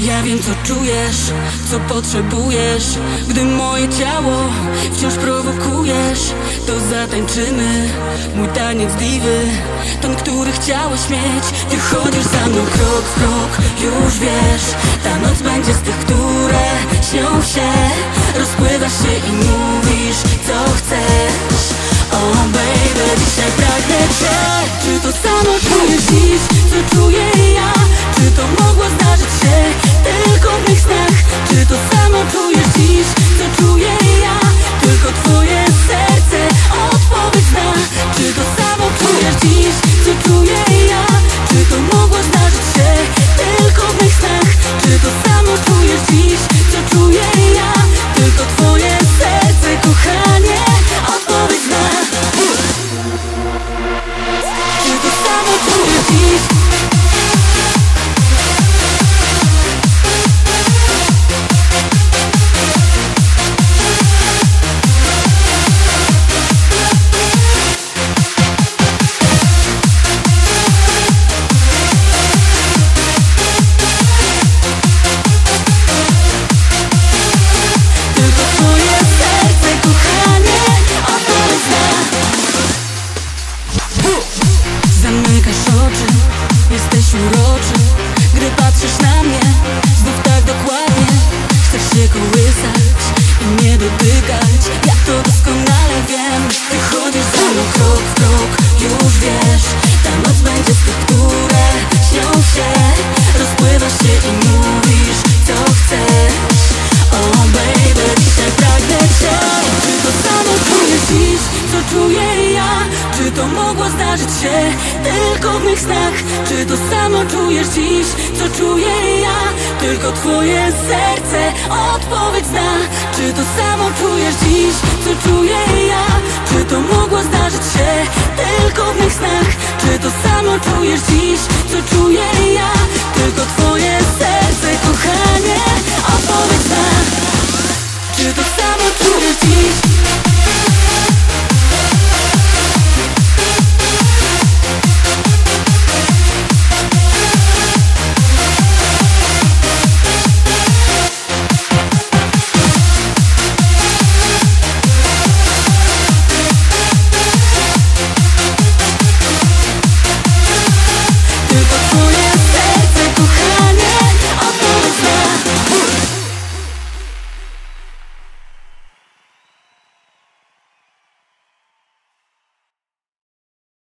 Ja wiem co czujesz, co potrzebujesz. Gdy moje ciało wciąż prowokujesz To zatańczymy. Mój taniec diwy Ten, który chciałeś mieć. Ty chodzisz za mną krok w krok Już wiesz, ta noc będzie z tych, które śnią się. Rozpływasz się i mówisz co chcesz. Oh baby, dzisiaj pragnę cię. Czy to samo czujesz dziś, co czuję co czuję ja? Czy to mogło zdarzyć się tylko w mych? Czy to samo czujesz dziś, oczy, jesteś uroczy. Gdy patrzysz na mnie, znów tak dokładnie. Chcesz się kołysać i mnie dotykać. Ja to doskonale wiem. Ty chodzisz za mną krok w krok, już wiesz. Ta noc będzie z tych, które śnią się Rozpływasz się i mogło zdarzyć się tylko w mych snach? Czy to samo czujesz dziś, co czuję ja? Tylko twoje serce odpowiedź zna Czy to samo czujesz dziś, co czuję ja? Czy to mogło zdarzyć się tylko w mych snach? Czy to samo czujesz dziś, co czuję